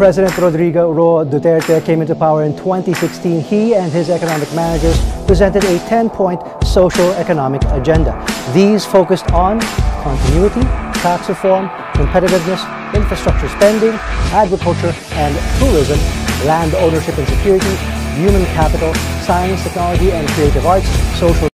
President Rodrigo Ro Duterte came into power in 2016, he and his economic managers presented a 10-point social economic agenda. These focused on continuity, tax reform, competitiveness, infrastructure spending, agriculture and tourism, land ownership and security, human capital, science, technology and creative arts, social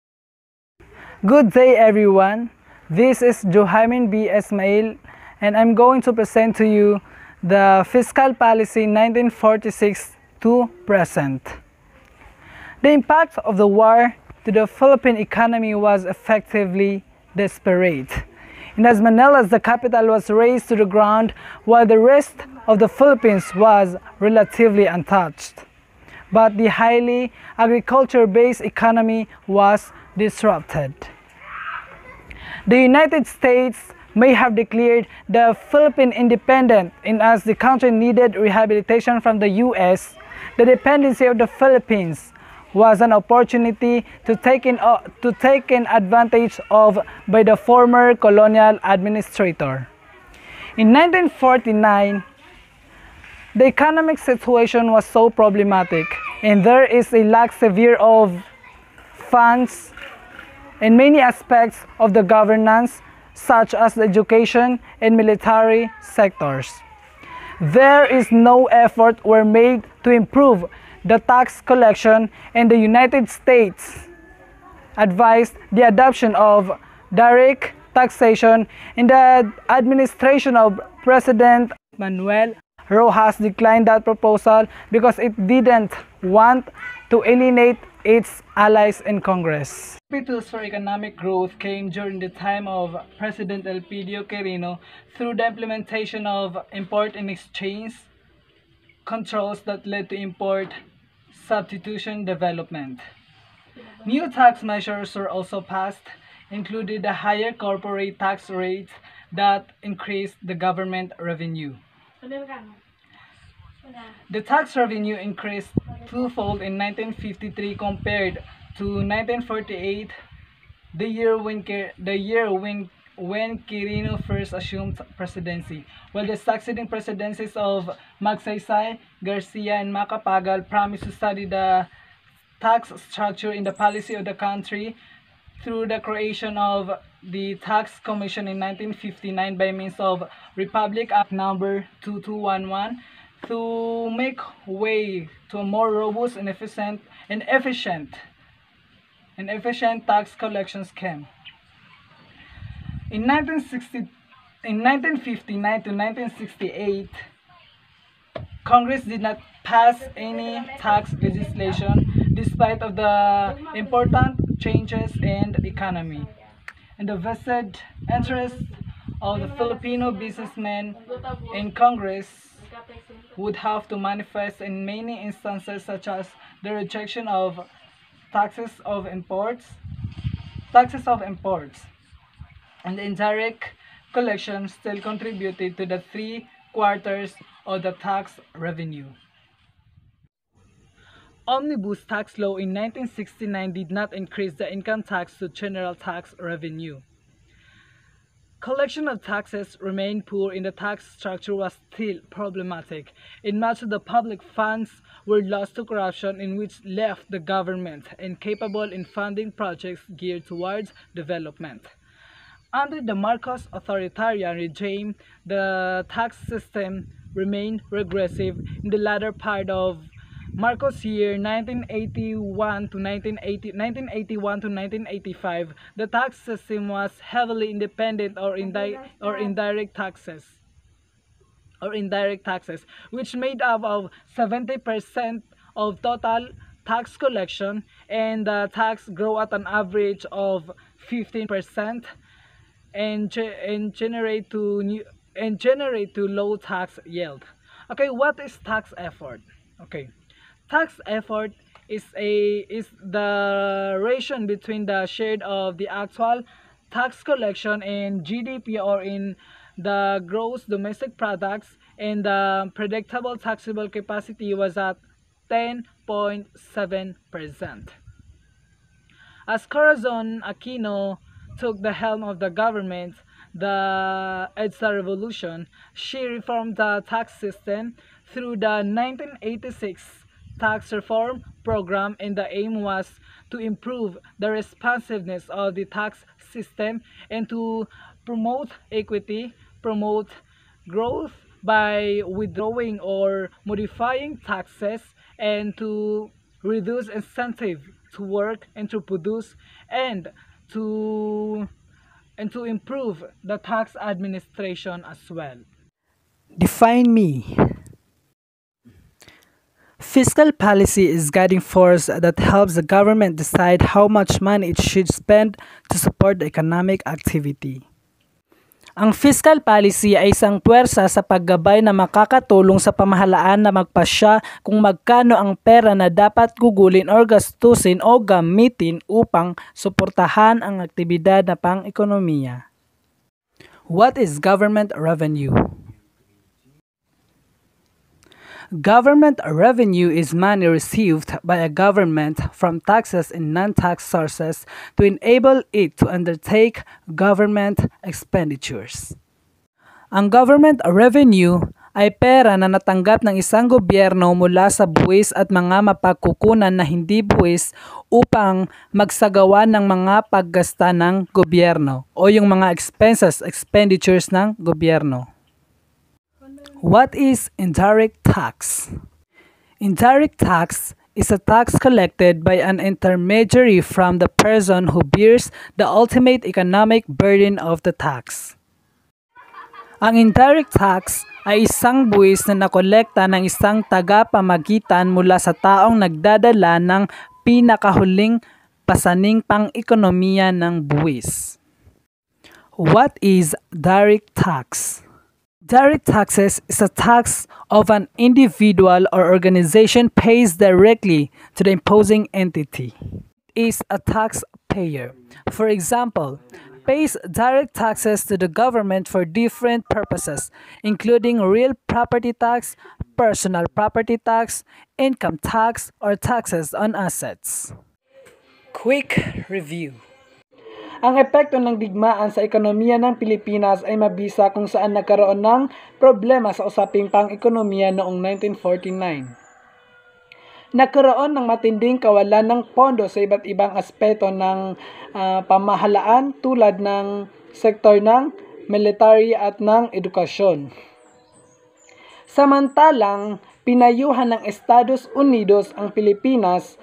Good day everyone. This is Johamin B. Esmail and I'm going to present to you the fiscal policy 1946 to present. The impact of the war to the Philippine economy was effectively desperate. In as Manila, as the capital was razed to the ground while the rest of the Philippines was relatively untouched. But the highly agriculture-based economy was disrupted. The United States may have declared the Philippine independent and as the country needed rehabilitation from the US, the dependency of the Philippines was an opportunity to take in, uh, to take in advantage of by the former colonial administrator. In 1949, the economic situation was so problematic and there is a lack severe of funds in many aspects of the governance such as the education and military sectors. There is no effort were made to improve the tax collection and the United States advised the adoption of direct taxation in the administration of President Manuel Rojas declined that proposal because it didn't want to alienate its allies in Congress. Impetus for economic growth came during the time of President Elpidio Quirino through the implementation of import and exchange controls that led to import substitution development. New tax measures were also passed, including the higher corporate tax rates that increased the government revenue. The tax revenue increased twofold in 1953 compared to 1948, the year when the year when when Quirino first assumed presidency, while the succeeding presidencies of Magsaysay, Garcia, and Macapagal promised to study the tax structure in the policy of the country through the creation of the Tax Commission in 1959 by means of Republic Act number 2211 to make way to a more robust and efficient and efficient and efficient tax collection scheme. In 1960 in 1959 to 1968, Congress did not pass any tax legislation despite of the important changes in the economy and the vested interest of the Filipino businessmen in Congress would have to manifest in many instances such as the rejection of taxes of imports, taxes of imports, and indirect collection still contributed to the three quarters of the tax revenue. Omnibus tax law in 1969 did not increase the income tax to general tax revenue. Collection of taxes remained poor and the tax structure was still problematic, In much of the public funds were lost to corruption in which left the government incapable in funding projects geared towards development. Under the Marcos authoritarian regime, the tax system remained regressive in the latter part of Marcos year 1981 to 1980, 1981 to 1985, the tax system was heavily independent or, indi or indirect taxes or indirect taxes, which made up of 70% of total tax collection and the tax grow at an average of 15% and, and generate to new and generate to low tax yield. Okay, what is tax effort? Okay tax effort is a is the ratio between the share of the actual tax collection in GDP or in the gross domestic products and the predictable taxable capacity was at 10.7%. As Corazon Aquino took the helm of the government, the EDSA revolution, she reformed the tax system through the 1986 tax reform program and the aim was to improve the responsiveness of the tax system and to promote equity, promote growth by withdrawing or modifying taxes and to reduce incentive to work and to produce and to and to improve the tax administration as well. Define me. Fiscal policy is guiding force that helps the government decide how much money it should spend to support the economic activity. Ang fiscal policy ay isang puwersa sa paggabay na makakatulong sa pamahalaan na magpasya kung magkano ang pera na dapat gugulin o gastusin o gamitin upang suportahan ang aktibidad na pang-ekonomiya. What is government revenue? Government revenue is money received by a government from taxes and non-tax sources to enable it to undertake government expenditures. Ang government revenue ay pera na natanggap ng isang gobyerno mula sa buwis at mga mapagkukunan na hindi buwis upang magsagawa ng mga paggasta ng gobyerno o yung mga expenses, expenditures ng gobyerno. What is indirect tax? Indirect tax is a tax collected by an intermediary from the person who bears the ultimate economic burden of the tax. Ang indirect tax ay isang buwis na nakolekta ng isang tagapamagitan mula sa taong nagdadala ng pinakahuling pasaning pang-ekonomiya ng buwis. What is direct tax? Direct taxes is a tax of an individual or organization pays directly to the imposing entity. Is a taxpayer. For example, pays direct taxes to the government for different purposes, including real property tax, personal property tax, income tax, or taxes on assets. Quick review. Ang epekto ng digmaan sa ekonomiya ng Pilipinas ay mabisa kung saan nagkaroon ng problema sa usaping pang-ekonomiya noong 1949. Nagkaroon ng matinding kawalan ng pondo sa iba't ibang aspeto ng uh, pamahalaan tulad ng sektor ng military at ng edukasyon. Samantalang, pinayuhan ng Estados Unidos ang Pilipinas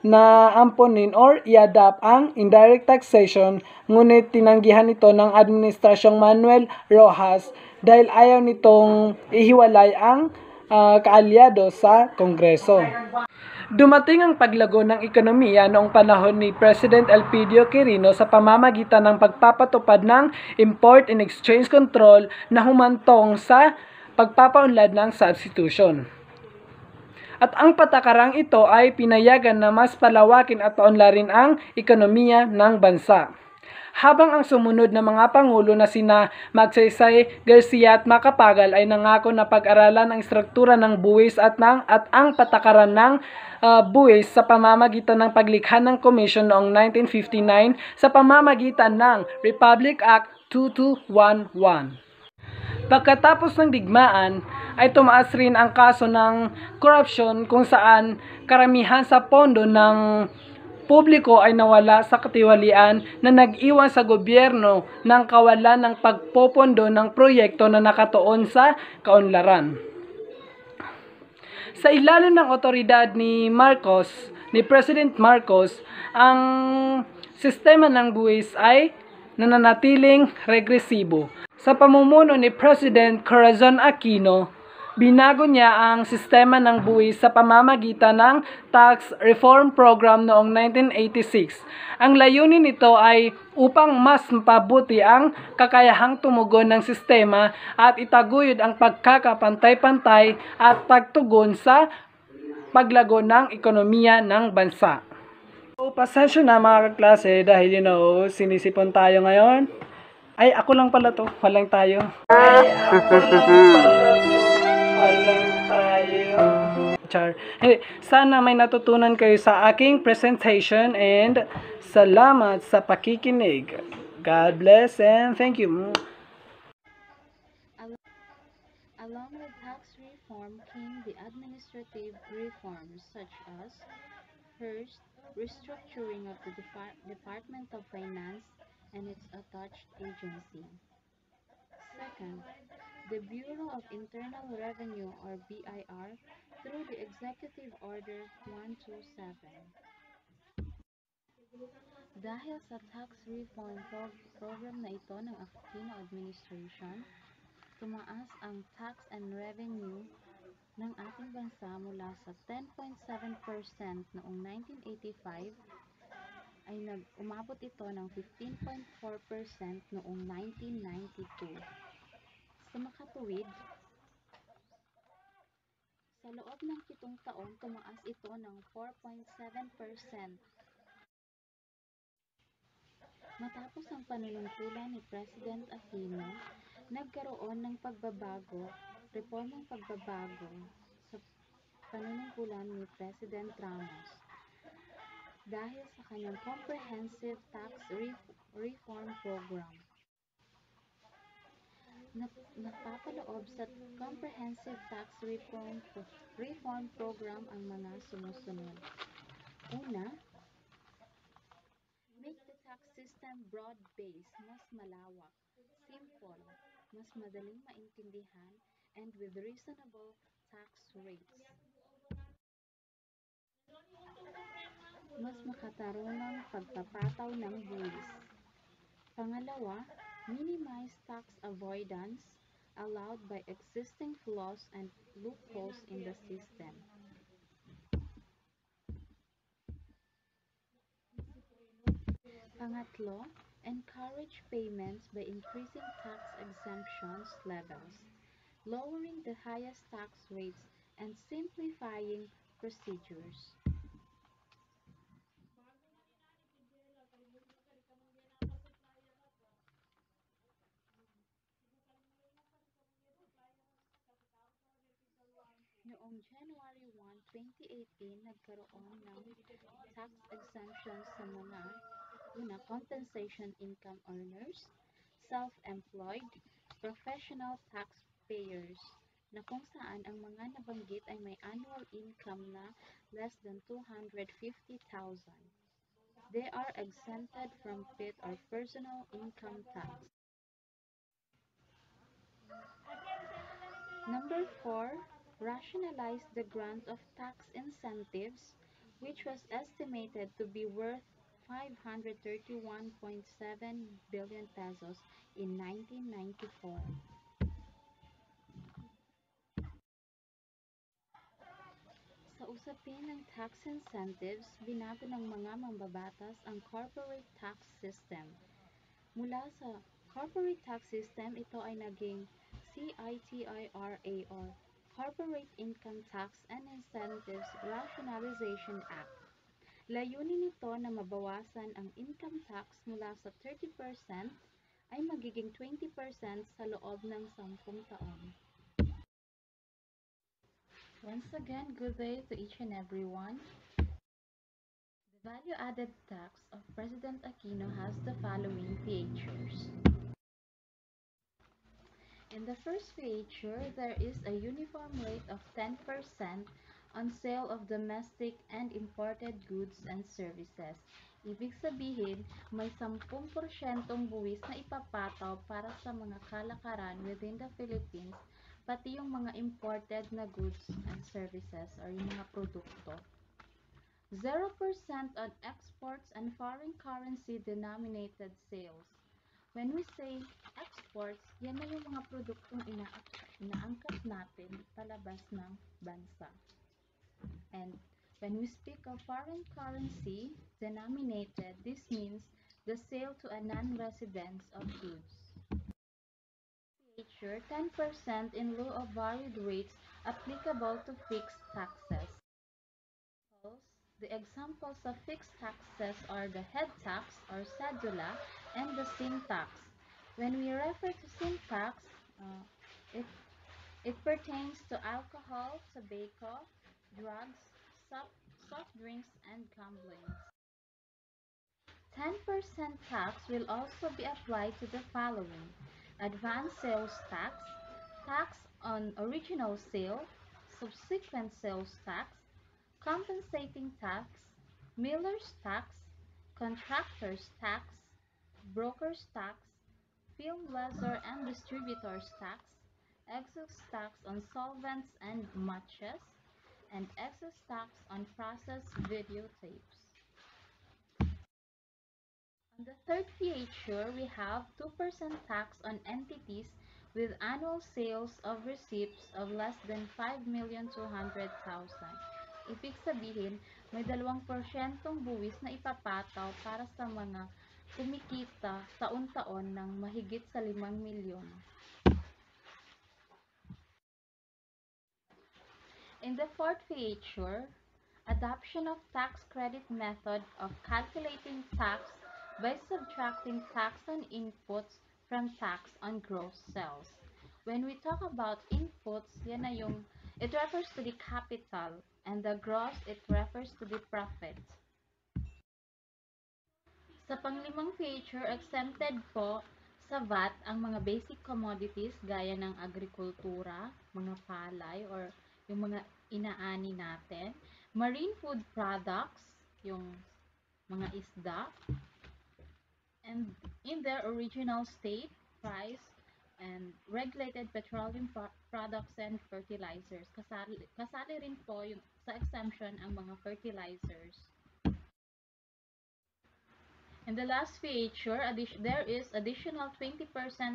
na amponin or i-adapt ang indirect taxation ngunit tinanggihan ito ng Administrasyong Manuel Rojas dahil ayaw nitong ihiwalay ang uh, kaalyado sa Kongreso. Dumating ang paglago ng ekonomiya noong panahon ni President Elpidio Quirino sa pamamagitan ng pagpapatupad ng Import and Exchange Control na humantong sa pagpapaunlad ng substitution. At ang patakarang ito ay pinayagan na mas palawakin at paunlarin ang ekonomiya ng bansa. Habang ang sumunod na mga pangulo na sina Magsaysay, Garcia at Macapagal ay nangako na pag-aralan ang struktura ng buwis at, ng, at ang patakaran ng uh, buwis sa pamamagitan ng paglikha ng komisyon noong 1959 sa pamamagitan ng Republic Act 2211. Pagkatapos ng digmaan, ay tumaas rin ang kaso ng corruption kung saan karamihan sa pondo ng publiko ay nawala sa katiwalian na nag-iwan sa gobyerno ng kawalan ng pagpopondo ng proyekto na nakatuon sa kaunlaran. Sa ilalim ng otoridad ni Marcos, ni President Marcos, ang sistema ng buwis ay nananatiling regresibo. Sa pamumuno ni President Corazon Aquino, binago niya ang sistema ng buwis sa pamamagitan ng Tax Reform Program noong 1986. Ang layunin nito ay upang mas mapabuti ang kakayahang tumugon ng sistema at itaguyod ang pagkakapantay-pantay at pagtugon sa paglago ng ekonomiya ng bansa. So, pasensya na mga kaklase dahil you know, sinisipon tayo ngayon. Ay, ako lang pala to. Walang tayo. Ay, ako lang pala to. Walang tayo. Char. Sana may natutunan kayo sa aking presentation and salamat sa pakikinig. God bless and thank you. Along with tax reform came the administrative reforms such as first restructuring of the Depart Department of Finance and its attached agency. Second, the Bureau of Internal Revenue or BIR through the Executive Order 127. Dahil sa tax reform pro- program na ito ng Aquino administration, tumaas ang tax and revenue ng ating bansa mula sa 10.7% noong 1985 ay nag umabot ito ng 15.4% noong 1992. Sa makatuwid, sa loob ng pitong taon tumaas ito ng 4.7%. Matapos ang panunungkulan ni President Aquino, nagkaroon ng pagbabago, reformang pagbabago sa panunungkulan ni President Ramos dahil sa kanyang Comprehensive Tax Ref- Reform Program. Napapaloob sa Comprehensive Tax Reform, Reform Program ang mga sumusunod. Una, make the tax system broad-based, mas malawak, simple, mas madaling maintindihan, and with reasonable tax rates. Mas makatarungang pagpapataw ng buwis. Pangalawa, minimize tax avoidance allowed by existing flaws and loopholes in the system. Pangatlo, encourage payments by increasing tax exemptions levels, lowering the highest tax rates, and simplifying procedures. January 1, 2018, nagkaroon ng tax exemptions sa mga una, compensation income earners, self-employed, professional taxpayers, na kung saan ang mga nabanggit ay may annual income na less than 250,000. They are exempted from PIT or personal income tax. Number 4, rationalize the grant of tax incentives, which was estimated to be worth 531.7 billion pesos in 1994. Sa usapin ng tax incentives, binago ng mga mambabatas ang corporate tax system. Mula sa corporate tax system, ito ay naging CITIRA or Corporate Income Tax and Incentives Rationalization Act. Layunin nito na mabawasan ang income tax mula sa 30% ay magiging 20% sa loob ng 10 taon. Once again, good day to each and everyone. The value-added tax of President Aquino has the following features. In the first feature, there is a uniform rate of 10% on sale of domestic and imported goods and services. Ibig sabihin, may 10% buwis na ipapataw para sa mga kalakaran within the Philippines, pati yung mga imported na goods and services or yung mga produkto. 0% on exports and foreign currency denominated sales. When we say exports, yan na yung mga produktong ina inaangkat natin palabas ng bansa. And when we speak of foreign currency denominated, this means the sale to a non-resident of goods. Feature 10% in lieu of varied rates applicable to fixed taxes. The examples of fixed taxes are the head tax or cedula and the sin tax. When we refer to sin tax, uh, it, it pertains to alcohol, tobacco, drugs, soft, soft drinks, and gambling. 10% tax will also be applied to the following advance sales tax, tax on original sale, subsequent sales tax, compensating tax, miller's tax, contractor's tax, broker's tax, film lessor and distributor's tax, excess tax on solvents and matches, and excess tax on processed videotapes. On the third feature, we have 2% tax on entities with annual sales of receipts of less than 5,200,000. Ibig sabihin, may 2% buwis na ipapataw para sa mga kumikita taon-taon ng mahigit sa 5 milyon. In the fourth feature, adoption of tax credit method of calculating tax by subtracting tax on inputs from tax on gross sales. When we talk about inputs, yan na yung, it refers to the capital, and the gross, it refers to the profit. Sa panglimang feature, exempted po sa VAT ang mga basic commodities gaya ng agrikultura, mga palay, or yung mga inaani natin, marine food products, yung mga isda, and in their original state, price, and regulated petroleum pro- products and fertilizers. Kasali, kasali rin po yung sa exemption ang mga fertilizers. In the last feature, there is additional 20%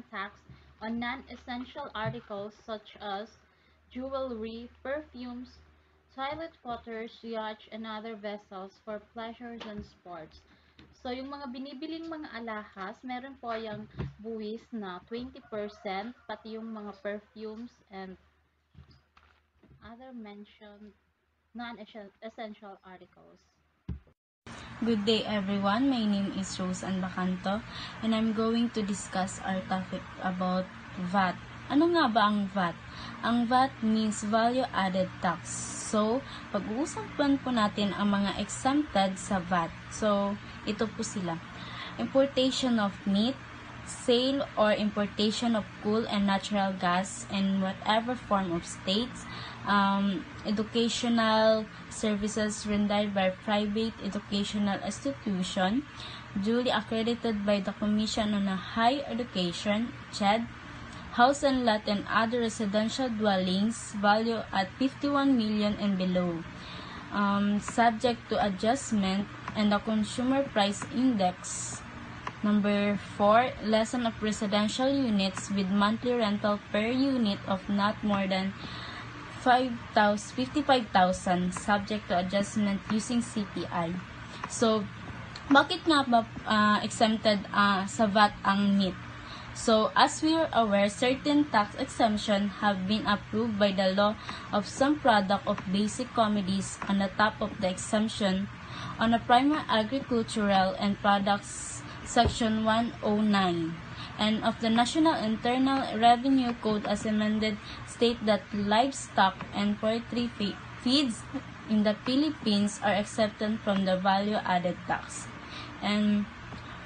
tax on non-essential articles such as jewelry, perfumes, toilet waters, yachts, and other vessels for pleasures and sports. So, yung mga binibiling mga alahas, meron po yung buwis na 20%, pati yung mga perfumes and other mentioned non-essential articles. Good day everyone, my name is Rose Anbacanto and I'm going to discuss our topic about VAT. Ano nga ba ang VAT? Ang VAT means Value Added Tax. So, pag-uusapan po natin ang mga exempted sa VAT. So, ito po sila. Importation of meat, sale or importation of coal and natural gas in whatever form of states, um, educational services rendered by private educational institution duly accredited by the Commission on Higher Education, CHED, house and lot and other residential dwellings value at 51 million and below, um, subject to adjustment and the consumer price index. Number 4, lesson of residential units with monthly rental per unit of not more than 5,000 55,000 subject to adjustment using CPI. So, bakit nga ba ah, exempted ah, sa VAT ang meat? So, as we are aware, certain tax exemption have been approved by the law of some product of basic commodities on the top of the exemption on the primary agricultural and products section 109 and of the National Internal Revenue Code as amended state that livestock and poultry fe- feeds in the Philippines are exempted from the value added tax. And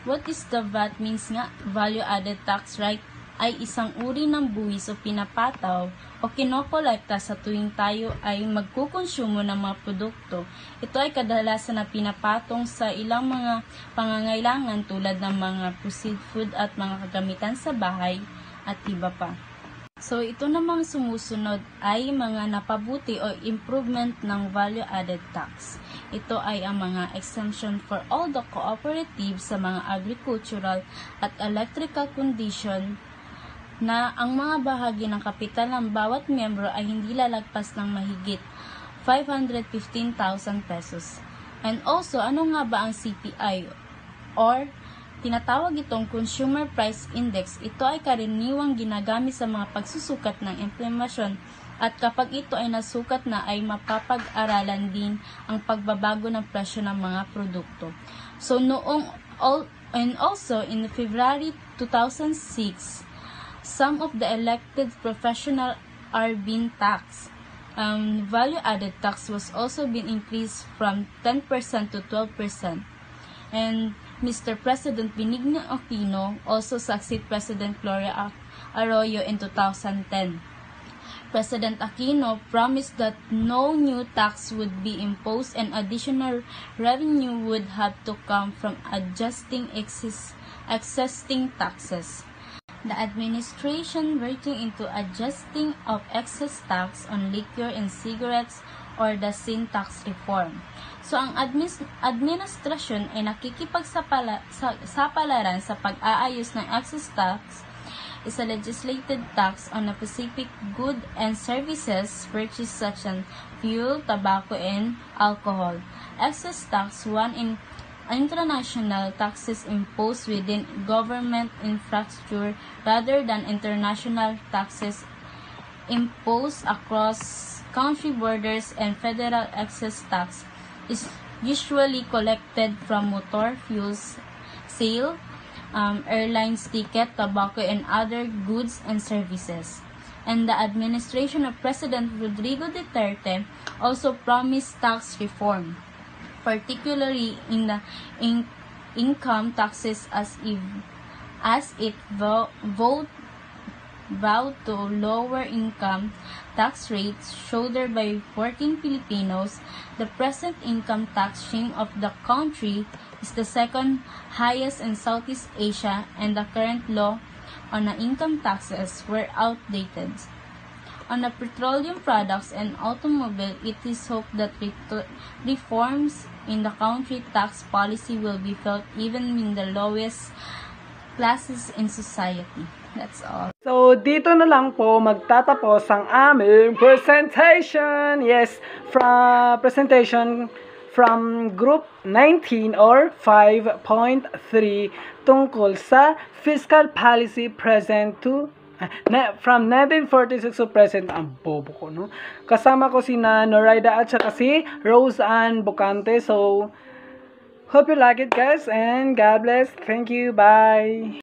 what is the VAT means nga? Value added tax, right? Ay isang uri ng buwis o pinapataw o kinokolekta sa tuwing tayo ay magkukonsumo ng mga produkto. Ito ay kadalasan na pinapatong sa ilang mga pangangailangan tulad ng mga proceed food at mga kagamitan sa bahay at iba pa. So, ito namang sumusunod ay mga napabuti o improvement ng value added tax. Ito ay ang mga exemption for all the cooperatives sa mga agricultural at electrical condition na ang mga bahagi ng kapital ng bawat miyembro ay hindi lalagpas ng mahigit 515,000 pesos. And also, ano nga ba ang CPI or tinatawag itong Consumer Price Index. Ito ay karaniwang ginagamit sa mga pagsusukat ng implementasyon at kapag ito ay nasukat na ay mapapag-aralan din ang pagbabago ng presyo ng mga produkto. So noong all, and also in February 2006, some of the elected professional are being taxed. Um, value added tax was also being increased from 10% to 12%. And Mr. President Benigno Aquino also succeeded President Gloria Arroyo in 2010. President Aquino promised that no new tax would be imposed and additional revenue would have to come from adjusting exis- existing taxes. The administration working into adjusting of excess tax on liquor and cigarettes or the sin tax reform. So ang admis- administrasyon ay nakikipagsapala sa, sa pag-aayos ng excess tax is a legislated tax on a specific good and services purchased such as fuel, tobacco, and alcohol. Excess tax, one in international taxes imposed within government infrastructure rather than international taxes imposed across country borders and federal excess tax is usually collected from motor fuels sale, um, airlines ticket, tobacco, and other goods and services. And the administration of President Rodrigo Duterte also promised tax reform, particularly in the in- income taxes as if as it vo- vote vowed to lower income tax rates shouldered by working Filipinos, the present income tax regime of the country is the second highest in Southeast Asia and the current law on income taxes were outdated. On the petroleum products and automobile, it is hoped that reforms in the country tax policy will be felt even in the lowest classes in society. That's all. So, dito na lang po magtatapos ang aming presentation. Yes, from presentation from group 19 or 5.3 tungkol sa fiscal policy present to na, from 1946 to present ang bobo ko no? Kasama ko si na Noraida at saka si Rose Ann Bocante. So hope you like it guys and God bless. Thank you. Bye